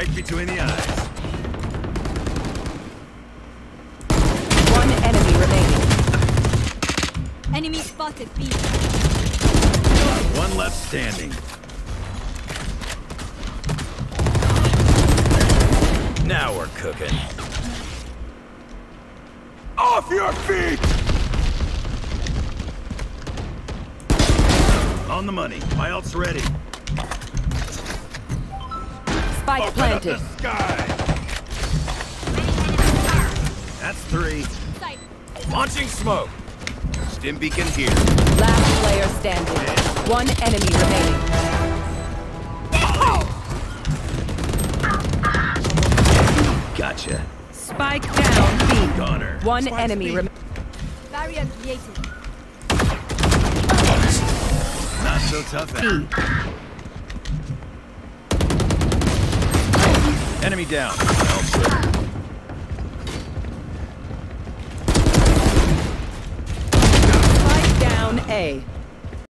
Right between the eyes. One enemy remaining. Enemy spotted B. One left standing. Now we're cooking. Off your feet! On the money. My ult's ready. Spike Open planted. up the sky! That's three. Sight. Launching smoke. Stim beacon here. Last player standing. One enemy remaining. Gotcha. Spike down B. Goner. One Spike's enemy remaining. Barrier created. Not so tough. B. Enemy down. Spike down A.